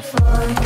fine.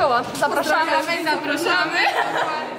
Zapraszamy. Zapraszamy. Zapraszamy.